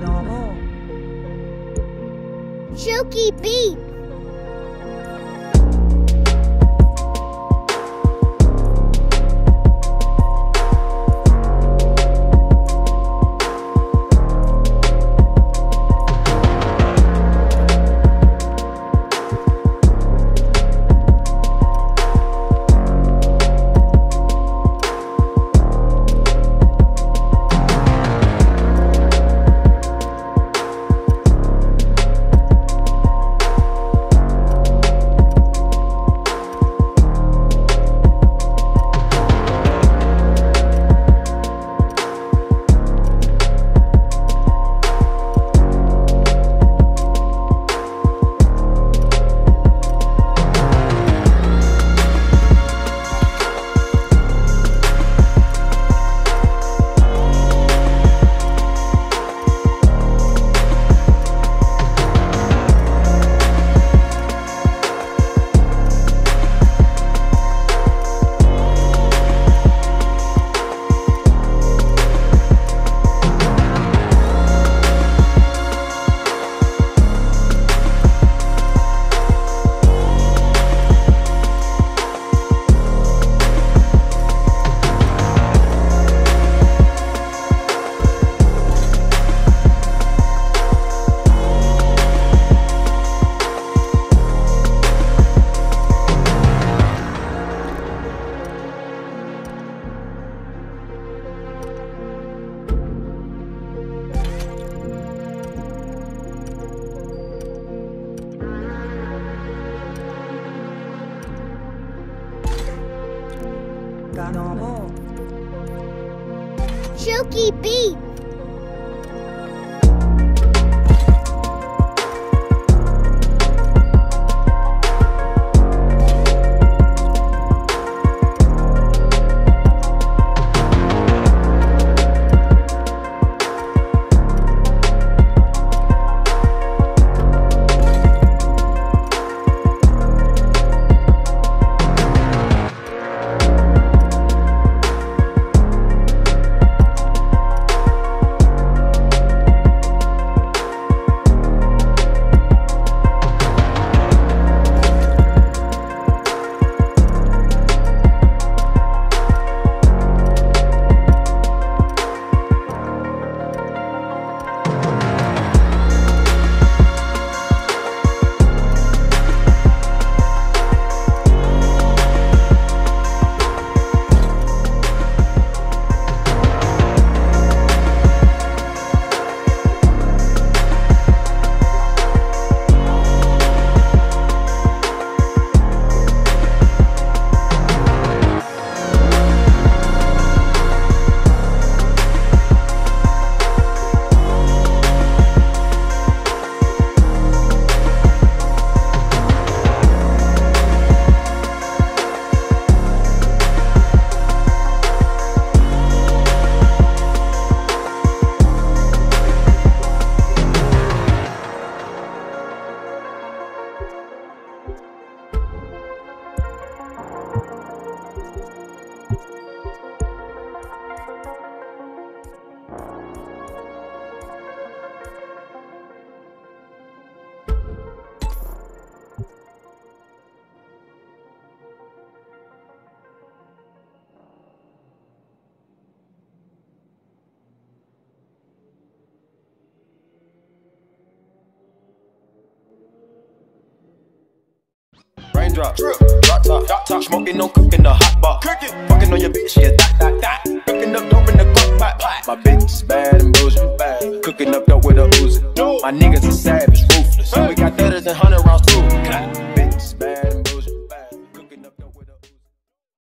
normal. Chucky Beats. Shooky beat. Shooky beat. Raindrop, drop top, drop top, smoking, no cooking, the hot box. Cooking, fucking on your bitch, yeah, that, that, that. Cooking up dope in the cook pot. My bitch is bad and bullshit, bad. Cooking up dope with a Uzi. My niggas are sad.